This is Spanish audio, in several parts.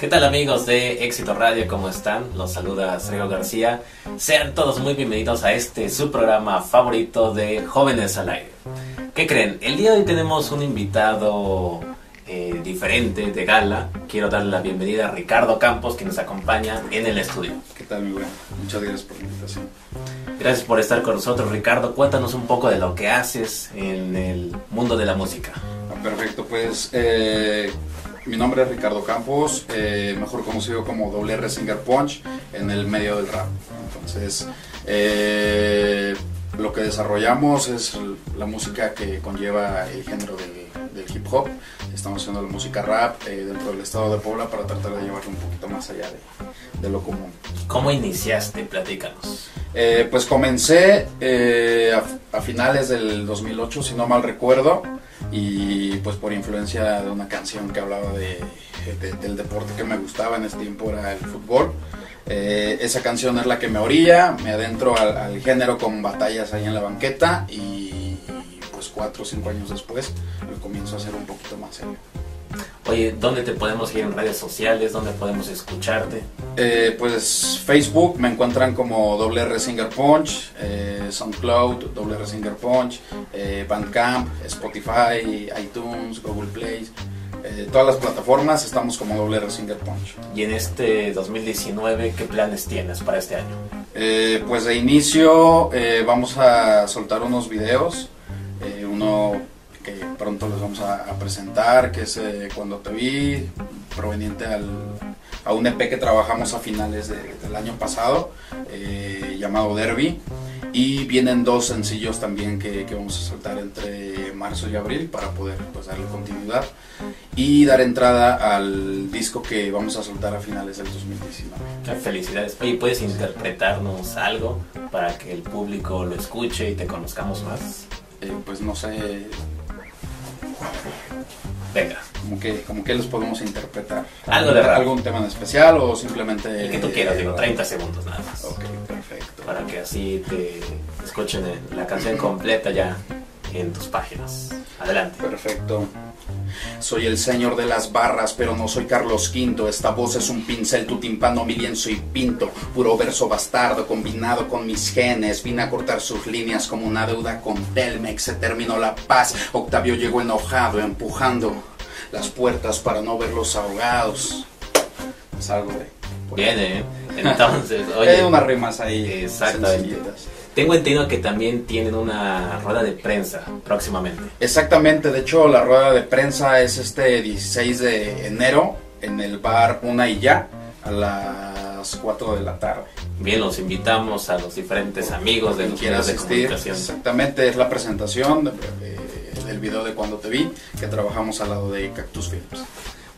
¿Qué tal amigos de Éxito Radio? ¿Cómo están? Los saluda Sergio García. Sean todos muy bienvenidos a este su programa favorito de Jóvenes al Aire. ¿Qué creen? El día de hoy tenemos un invitado eh, diferente de gala. Quiero darle la bienvenida a Ricardo Campos que nos acompaña en el estudio. ¿Qué tal, mi buen? Muchas gracias por la invitación. Gracias por estar con nosotros, Ricardo. Cuéntanos un poco de lo que haces en el mundo de la música. Ah, perfecto, pues eh, mi nombre es Ricardo Campos, eh, mejor conocido como WR Singer Punch en el medio del rap. Entonces, eh, lo que desarrollamos es la música que conlleva el género del, hip hop. Estamos haciendo la música rap eh, dentro del estado de Puebla para tratar de llevarlo un poquito más allá de, de lo común. ¿Cómo iniciaste? Platícanos. pues comencé a, a finales del 2008, si no mal recuerdo y pues por influencia de una canción que hablaba de, del deporte que me gustaba en ese tiempo era el fútbol. Eh, esa canción es la que me orilla, me adentro al, género con batallas ahí en la banqueta y pues cuatro o cinco años después lo comienzo a hacer un poquito más serio. Oye, ¿dónde te podemos ir en redes sociales? ¿Dónde podemos escucharte? Eh, pues Facebook me encuentran como WR Singer Punch, eh, SoundCloud, WR Singer Punch, eh, Bandcamp, Spotify, iTunes, Google Play. todas las plataformas estamos como WR Singer Punch. ¿Y en este 2019 qué planes tienes para este año? pues de inicio vamos a soltar unos videos, uno pronto les vamos a, presentar, que es eh, Cuando te vi, proveniente a un EP que trabajamos a finales del año pasado, eh, llamado Derby. Y vienen dos sencillos también que, vamos a soltar entre marzo y abril para poder pues, darle continuidad y dar entrada al disco que vamos a soltar a finales del 2019. Felicidades. Oye, ¿puedes interpretarnos algo para que el público lo escuche y te conozcamos más? Eh, pues no sé, Venga. Como que, como que los podemos interpretar. Algo de ¿Algún tema en especial o simplemente...? El que tú quieras, digo, 30 segundos nada más. Ok, perfecto. Para que así te escuchen la canción completa ya en tus páginas. Adelante. Perfecto. Soy el señor de las barras, pero no soy Carlos V. Esta voz es un pincel, tu timpano, mi lienzo y pinto. Puro verso bastardo combinado con mis genes. Vine a cortar sus líneas como una deuda con Telmex. Se terminó la paz. Octavio llegó enojado, empujando las puertas para no verlos ahogados. Es de. Bien, ¿eh? Entonces, oye. Hay unas rimas ahí. Exactamente. Tengo entendido que también tienen una rueda de prensa próximamente. Exactamente, de hecho la rueda de prensa es este 16 de enero en el bar Una y Ya a las 4 de la tarde. Bien, los invitamos a los diferentes amigos de los medios de comunicación. Exactamente, es la presentación del video de Cuando Te Vi que trabajamos al lado de Cactus Films.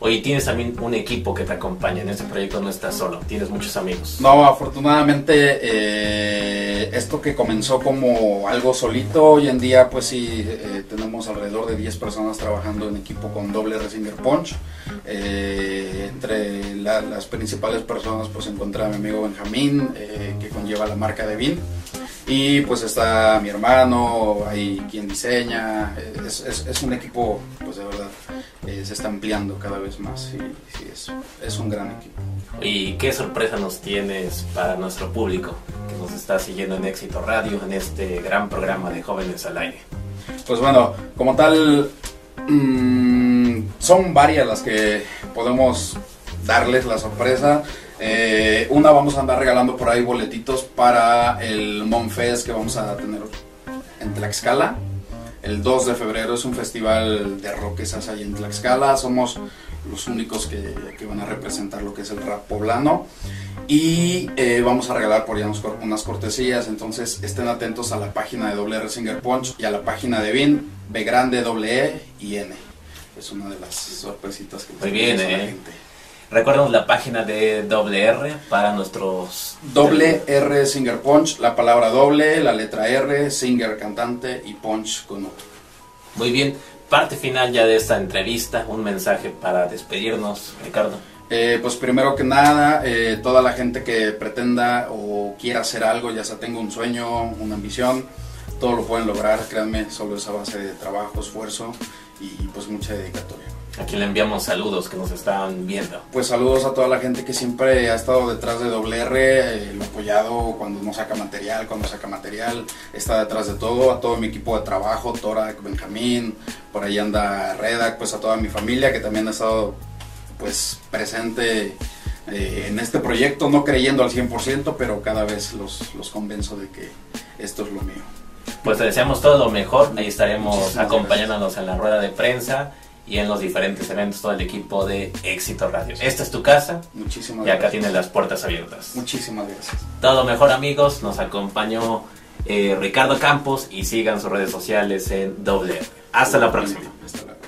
Oye, tienes también un equipo que te acompaña en este proyecto, no estás solo, tienes muchos amigos. No, afortunadamente eh, esto que comenzó como algo solito, hoy en día pues sí, eh, tenemos alrededor de 10 personas trabajando en equipo con doble Resinger Punch. Eh, entre las principales personas pues se encuentra mi amigo Benjamín, que conlleva la marca de Vin. Y pues está mi hermano, hay quien diseña, es, un equipo pues de verdad eh, se está ampliando cada vez más y, es, es, un gran equipo. ¿Y qué sorpresa nos tienes para nuestro público que nos está siguiendo en Éxito Radio en este gran programa de Jóvenes al Aire? Pues bueno, como tal, mmm, son varias las que podemos darles la sorpresa. Eh, una vamos a andar regalando por ahí boletitos para el Monfest que vamos a tener en Tlaxcala el 2 de febrero es un festival de rock que se hace ahí en Tlaxcala. Somos los únicos que, van a representar lo que es el rap poblano. Y eh, vamos a regalar por allá unas cortesías. Entonces estén atentos a la página de WR Singer Punch y a la página de BIN, B grande, E y N. Es una de las sorpresitas que Muy bien, eh. la gente. Recuerden la página de doble R para nuestros... Doble R Singer Punch, la palabra doble, la letra R, Singer cantante y Punch con otro. Muy bien, parte final ya de esta entrevista, un mensaje para despedirnos, Ricardo. Eh, pues primero que nada, eh, toda la gente que pretenda o quiera hacer algo, ya sea tenga un sueño, una ambición, todo lo pueden lograr, créanme, solo esa base de trabajo, esfuerzo y pues mucha dedicatoria. A quien le enviamos saludos que nos están viendo. Pues saludos a toda la gente que siempre ha estado detrás de WR, lo apoyado cuando no saca material, cuando saca material, está detrás de todo, a todo mi equipo de trabajo, Torak, Benjamín, por ahí anda Redac, pues a toda mi familia que también ha estado pues presente eh, en este proyecto, no creyendo al 100%, pero cada vez los, los convenzo de que esto es lo mío. Pues te deseamos todo lo mejor, ahí estaremos acompañándonos en la rueda de prensa y en los diferentes eventos, todo el equipo de Éxito Radio. Esta es tu casa. Muchísimas y acá tienes las puertas abiertas. Muchísimas gracias. Todo mejor amigos, nos acompañó eh, Ricardo Campos y sigan sus redes sociales en doble. Hasta la próxima. Hasta